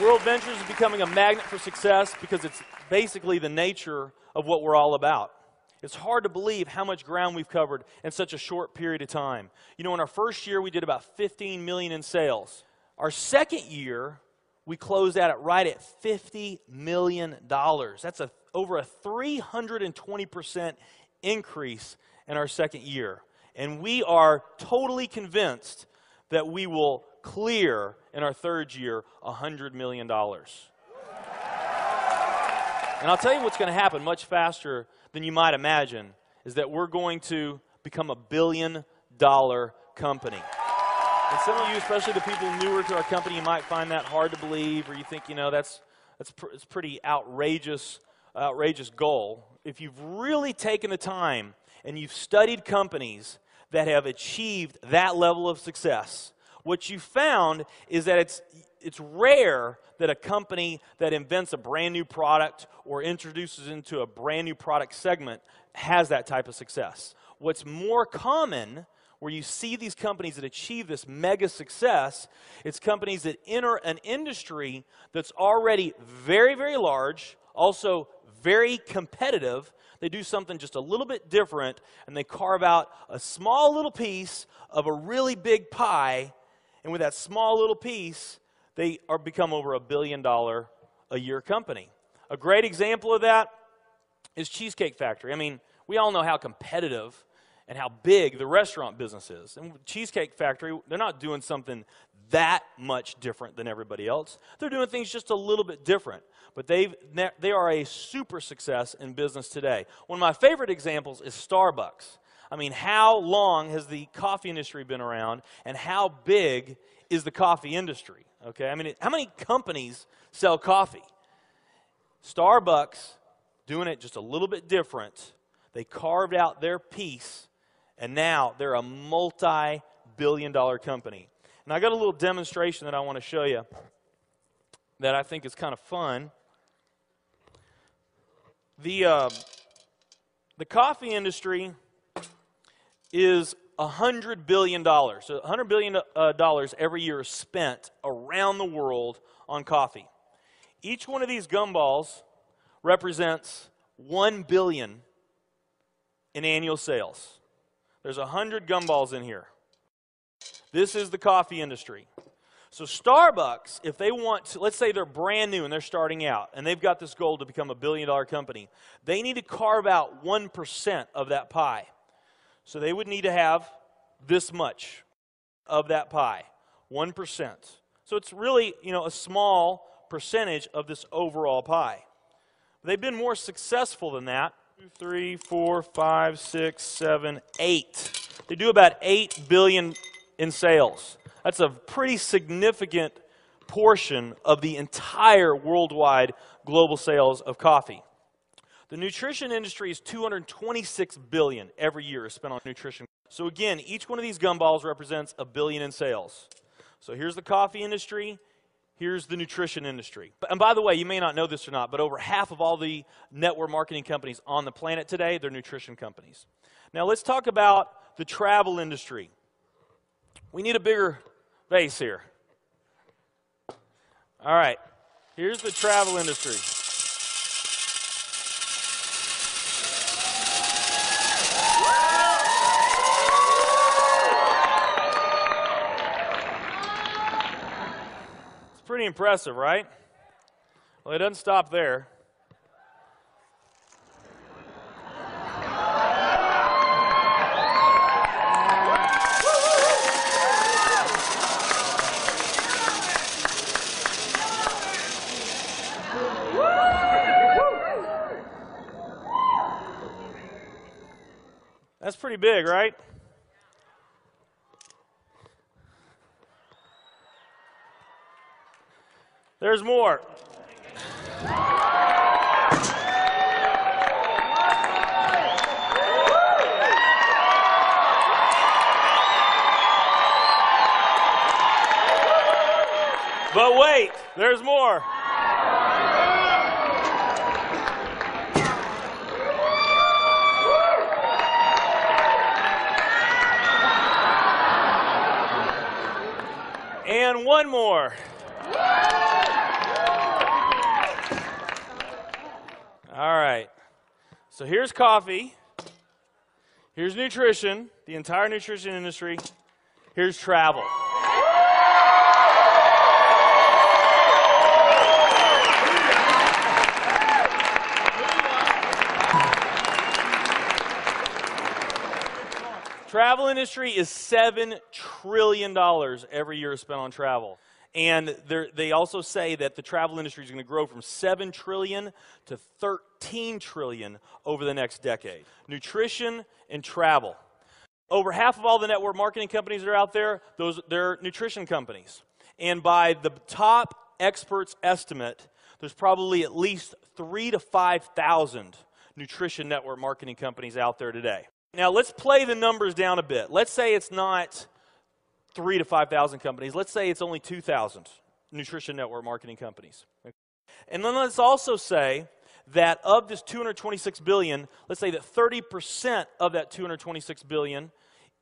World Ventures is becoming a magnet for success because it's basically the nature of what we're all about. It's hard to believe how much ground we've covered in such a short period of time. You know, in our first year, we did about 15 million in sales. Our second year, we closed out at right at 50 million dollars. That's a over a 320% increase in our second year. And we are totally convinced that we will clear in our third year $100 million. And I'll tell you what's going to happen much faster than you might imagine is that we're going to become a billion dollar company. And some of you, especially the people newer to our company, you might find that hard to believe, or you think, you know, that's that's pr- it's pretty outrageous, outrageous goal. If you've really taken the time and you've studied companies that have achieved that level of success, what you found is that it's it's rare that a company that invents a brand new product or introduces into a brand new product segment has that type of success. What's more common where you see these companies that achieve this mega success, it's companies that enter an industry that's already very, very large, also very competitive. They do something just a little bit different, and they carve out a small little piece of a really big pie, and with that small little piece, they are become over a billion dollar a year company. A great example of that is Cheesecake Factory. I mean, we all know how competitive and how big the restaurant business is. And Cheesecake Factory, they're not doing something that much different than everybody else. They're doing things just a little bit different. But they've, they are a super success in business today. One of my favorite examples is Starbucks. I mean, how long has the coffee industry been around, and how big is the coffee industry? Okay, I mean, how many companies sell coffee? Starbucks, doing it just a little bit different, they carved out their piece and now they're a multi billion dollar company. And I got a little demonstration that I want to show you that I think is kind of fun. The, uh, the coffee industry is $100 billion. So 100 billion uh, dollars every year is spent around the world on coffee. Each one of these gumballs represents 1 billion in annual sales. There's a 100 gumballs in here. This is the coffee industry. So, Starbucks, if they want to, let's say they're brand new and they're starting out and they've got this goal to become a billion dollar company, they need to carve out 1% of that pie. So, they would need to have this much of that pie 1%. So, it's really, you know, a small percentage of this overall pie. They've been more successful than that two, three, four, five, six, seven, eight. They do about eight billion in sales. That's a pretty significant portion of the entire worldwide global sales of coffee. The nutrition industry is 226 billion every year is spent on nutrition. So again, each one of these gumballs represents a billion in sales. So here's the coffee industry, Here's the nutrition industry. And by the way, you may not know this or not, but over half of all the network marketing companies on the planet today, they're nutrition companies. Now let's talk about the travel industry. We need a bigger base here. All right. Here's the travel industry. Impressive, right? Well, it doesn't stop there. That's pretty big, right? There's more. But wait, there's more. And one more. All right. So here's coffee. Here's nutrition, the entire nutrition industry. Here's travel. Travel industry is $7 trillion every year spent on travel. And they also say that the travel industry is going to grow from 7 trillion to 13 trillion over the next decade. Nutrition and travel. Over half of all the network marketing companies that are out there, those they're nutrition companies. And by the top experts estimate, there's probably at least 3 to 5,000 nutrition network marketing companies out there today. Now, let's play the numbers down a bit. Let's say it's not three to 5,000 companies. Let's say it's only 2,000 nutrition network marketing companies. And then let's also say that of this 226 billion, let's say that 30% of that 226 billion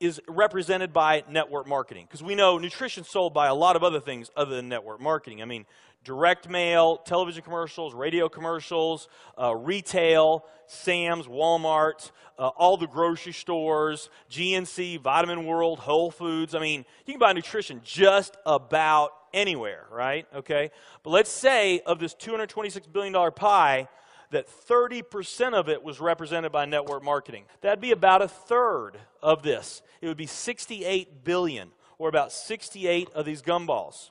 is represented by network marketing because we know nutrition sold by a lot of other things other than network marketing. I mean, direct mail, television commercials, radio commercials, uh, retail, Sam's, Walmart, uh, all the grocery stores, GNC, Vitamin World, Whole Foods. I mean, you can buy nutrition just about anywhere, right? Okay? But let's say of this $226 billion pie, that 30% of it was represented by network marketing. That'd be about a third of this. It would be 68 billion, or about 68 of these gumballs.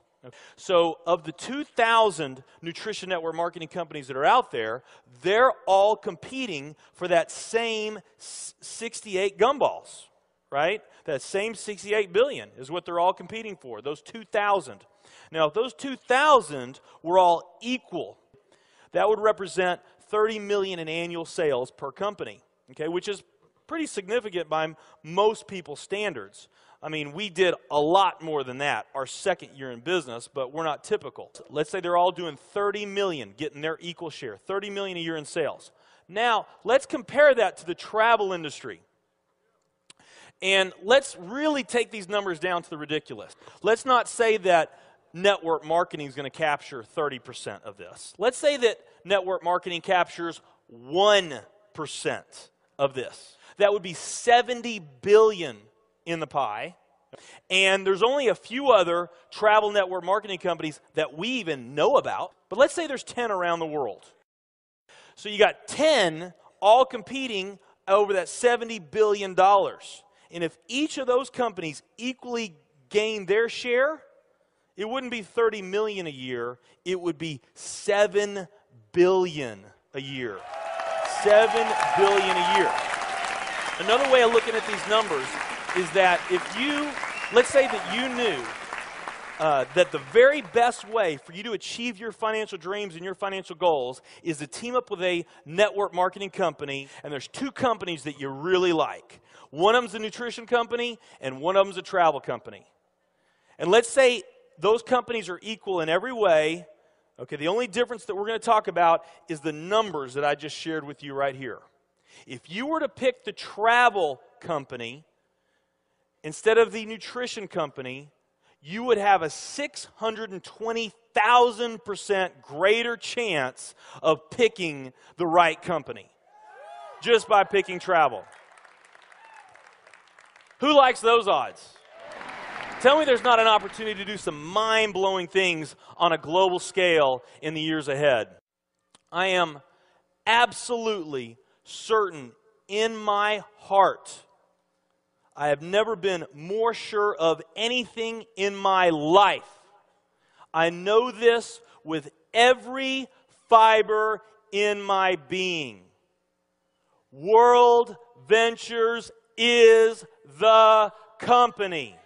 So, of the 2,000 nutrition network marketing companies that are out there, they're all competing for that same 68 gumballs, right? That same 68 billion is what they're all competing for, those 2,000. Now, if those 2,000 were all equal, that would represent 30 million in annual sales per company, okay, which is pretty significant by most people's standards. I mean, we did a lot more than that our second year in business, but we're not typical. Let's say they're all doing 30 million, getting their equal share, 30 million a year in sales. Now, let's compare that to the travel industry. And let's really take these numbers down to the ridiculous. Let's not say that network marketing is going to capture 30% of this. Let's say that network marketing captures 1% of this. That would be 70 billion in the pie. And there's only a few other travel network marketing companies that we even know about. But let's say there's 10 around the world. So you got 10 all competing over that $70 billion. And if each of those companies equally gain their share, it wouldn't be 30 million a year, it would be 7 billion a year. 7 billion a year. Another way of looking at these numbers is that if you, let's say that you knew uh, that the very best way for you to achieve your financial dreams and your financial goals is to team up with a network marketing company, and there's two companies that you really like. One of them's a nutrition company, and one of them's a travel company. And let's say those companies are equal in every way. Okay, the only difference that we're going to talk about is the numbers that I just shared with you right here. If you were to pick the travel company, instead of the nutrition company, you would have a 620,000% greater chance of picking the right company just by picking travel. Who likes those odds? Tell me there's not an opportunity to do some mind blowing things on a global scale in the years ahead. I am absolutely certain in my heart I have never been more sure of anything in my life. I know this with every fiber in my being. World Ventures is the company.